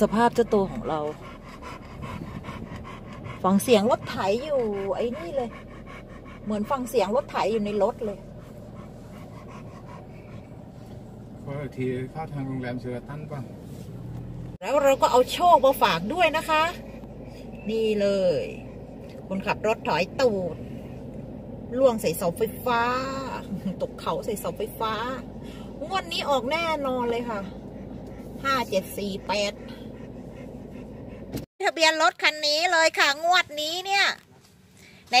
ดูสภาพเจ้าตัวของเรา ฟังเสียงรถไถอยู่ ไอ้นี่เลย เหมือนฟังเสียงรถไถอยู่ในรถเลยขออีกทีเข้าทางโรงแรมเชอร์ตันป่ะแล้วเราก็เอาโชคมาฝากด้วยนะคะ นี่เลย คนขับรถถอยตูดล่วงใส่เสาไฟฟ้า ตกเขาใส่เสาไฟฟ้างวดนี้ออกแน่นอนเลยค่ะห้าเจ็ดสี่แปด ทะเบียนรถคันนี้เลยค่ะงวดนี้เนี่ย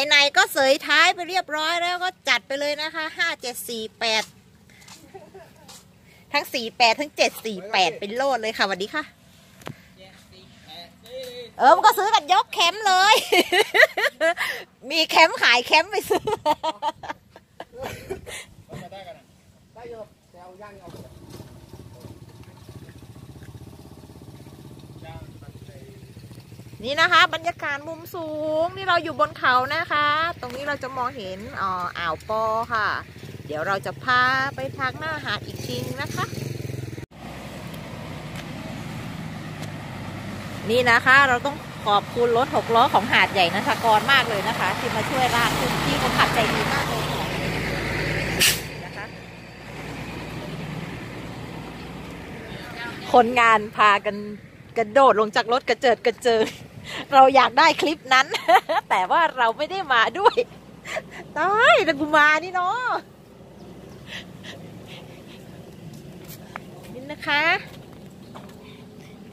ไหนๆก็เสยท้ายไปเรียบร้อยแล้วก็จัดไปเลยนะคะห้าเจ็ดสี่แปดทั้งสี่แปดทั้งเจ็ดสี่แปดเป็นโลดเลยค่ะวัสดีค่ะ เออมันก็ซื้อกันยกแคมป์เลย มีแคมป์ขายแคมป์ไปซื้อ นี่นะคะ บรรยากาศมุมสูงนี่เราอยู่บนเขานะคะ ตรงนี้เราจะมองเห็นอ่ออ่าวปอค่ะ เดี๋ยวเราจะพาไปพักหน้าหาดอีกทีนะคะ นี่นะคะเราต้องขอบคุณรถหกล้อของหาดใหญ่นันทกรมากเลยนะคะ ที่มาช่วยลากขึ้นที่คนขับใจดีมากเลยนะคะคนงานพากันกระโดดลงจากรถกระเจิดกระเจิง เราอยากได้คลิปนั้น แต่ว่าเราไม่ได้มาด้วยตายแต่กูมานี่เนาะนี่นะคะ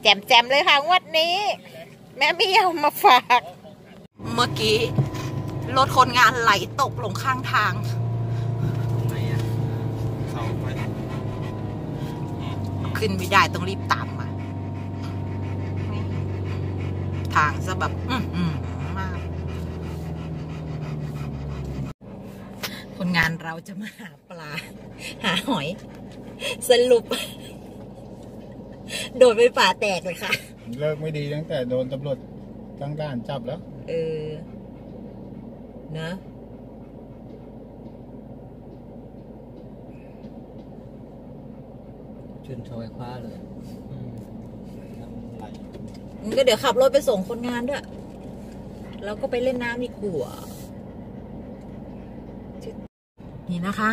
แจมๆเลยค่ะงวดนี้ แม่เมียวมาฝาก เมื่อกี้รถคนงานไหลตกลงข้างทางไหนอะเสาไฟขึ้นไม่ได้ต้องรีบตามมา ทางซะแบบอืมอืมมากคนงานเราจะมาหาปลา หาหอย สรุป โดนไปป่าแตกเลยค่ะ เลิกไม่ดีตั้งแต่โดนตำรวจตั้งด่านจับแล้ว เออ นะชนชอยคว้าเลย งั้นก็เดี๋ยวขับรถไปส่งคนงานด้วย แล้วก็ไปเล่นน้ำดีกว่านี่นะคะ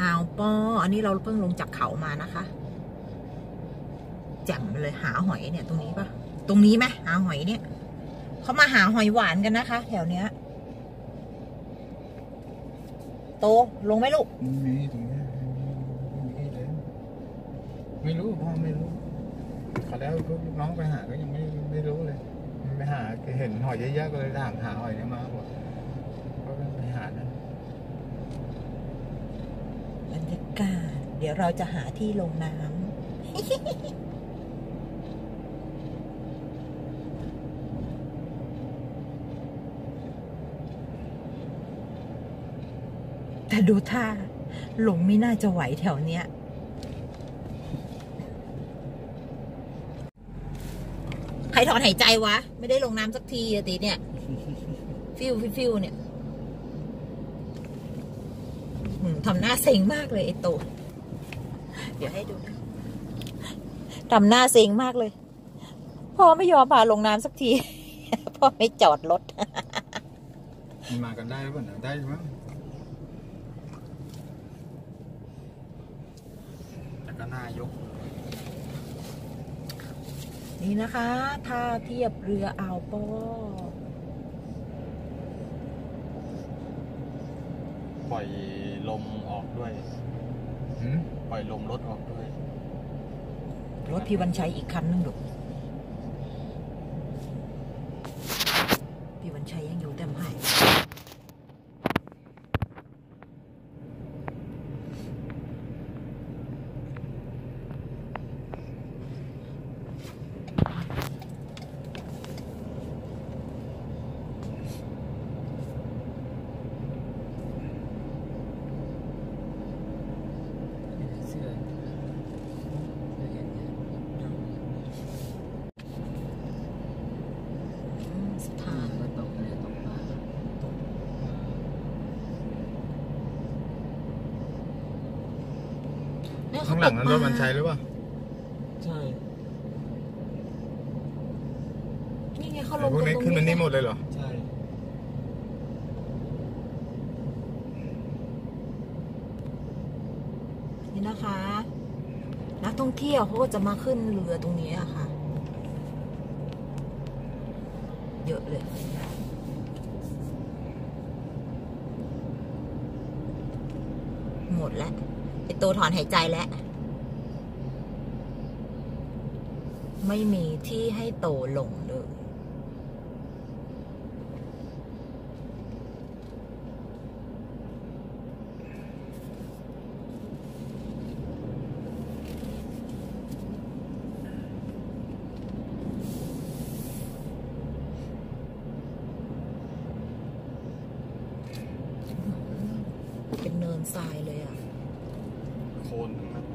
อ่าวปอ อันนี้เราเพิ่งลงจากเขามานะคะแจ่มเลยหาหอยเนี่ย ตรงนี้ปะตรงนี้ไหมหาหอยเนี่ยเขามาหาหอยหวานกันนะคะ แถวเนี้ย โตลงไหมลูกไม่มีตรงนี้ไม่รู้พ่อไม่รู้ เขาแล้วลูกน้องไปหาก็ยังไม่ไม่รู้เลยไปหาเห็นหอยเยอะๆก็เลยถามหาหอยเนี่ยมาบอกก็ไปหานะบรรยากาศ เดี๋ยวเราจะหาที่ลงน้ำแต่ดูท่าหลงไม่น่าจะไหวแถวเนี้ย ใครถ อนหายใจวะ ไม่ได้ลงน้ำสักทีอะตีเนี่ย ฟิวฟิวฟิวเนี่ยอืมทำหน้าเซ็งมากเลยไอ้โตเดี๋ยวให้ดูนะทำหน้าเซ็งมากเลย พ่อไม่ยอมพาลงน้ำสักที พ่อไม่จอดรถ มันมากันได้หรือเปล่าเนี่ยได้มั้งแต่ก็น่ายก นี่นะคะท่าเทียบเรืออ่าวปอปล่อยลมออกด้วย หืมปล่อยลมรถออกด้วย รถพี่วันชัยอีกคันนึงดูพี่วันชัยยังอยู่เต็มให้เสื้อเสื้อเห็นเนี่ย อืมสถา อ่าน ก็ตกเนี่ยตกปลาตก เนี่ยเขข้างหลังนั้นตรกถปามันใช้หรือเปล่าใช่เขาลไอ้งพวกนี้ตรงขึ้นมานี่หมดเลยเหรอ ใช่นี่นะคะ นักท่องเที่ยวเขาก็จะมาขึ้นเรือตรงนี้อะค่ะ เยอะเลยหมดแล้ว ไอตัวถอนหายใจแล้ว ไม่มีที่ให้โตลงเลยเป็นเนินทรายเลยอะ โคนทั้งนั้น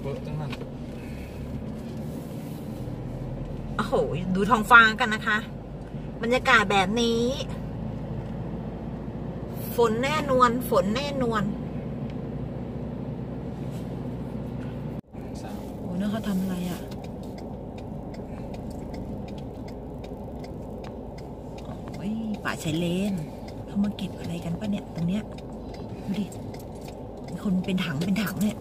เบิร์ทั้งนั้น โอ้โห ดูท้องฟ้ากันนะคะ บรรยากาศแบบนี้ ฝนแน่นวนฝนแน่นวนสามโอ้นั่นเขาทำอะไรอะโอ้ยป่าชายเลน เขามาเก็บอะไรกันปะเนี่ยตรงเนี้ยดูดิมีคนเป็นถังเป็นถังเนี่ย